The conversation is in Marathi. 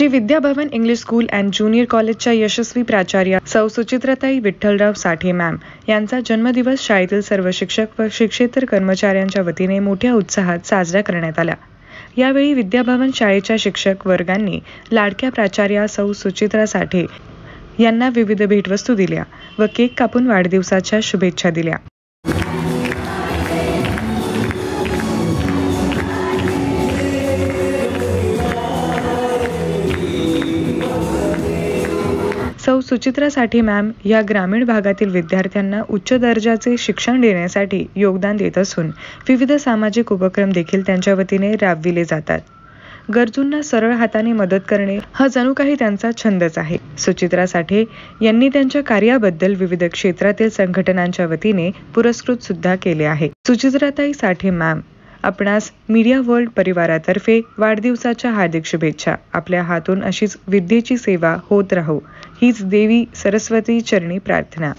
Shri Vidyabhavan English school and junior कॉलेजच्या यशस्वी प्राचार्य सौ सुचित्रताई विठ्ठलराव साठे मॅम यांचा जन्मदिवस शाळेतील सर्व शिक्षक व शिक्षेतर कर्मचाऱ्यांच्या वतीने मोठ्या उत्साहात साजरा करण्यात आला. यावेळी विद्याभवन शाळेच्या शिक्षक वर्गांनी लाडक्या प्राचार्या सौ सुचित्रा साठे यांना विविध भेटवस्तू दिल्या व केक कापून वाढदिवसाच्या शुभेच्छा दिल्या. सुचित्रासाठी मॅम या ग्रामीण भागातील विद्यार्थ्यांना उच्च दर्जाचे शिक्षण देण्यासाठी योगदान देत असून विविध सामाजिक उपक्रम देखील त्यांच्या वतीने राबविले जातात. गरजूंना सरळ हाताने मदत करणे हा जणू काही त्यांचा छंदच आहे. सुचित्रा साठे यांनी त्यांच्या कार्याबद्दल विविध क्षेत्रातील संघटनांच्या वतीने पुरस्कृत सुद्धा केले आहे. सुचित्राताई साठे मॅम आपणास मीडिया वर्ल्ड परिवारातर्फे वाढदिवसाच्या हार्दिक शुभेच्छा. आपल्या हातून अशीच विद्येची सेवा होत राहो. हीच देवी सरस्वती चरणी प्रार्थना.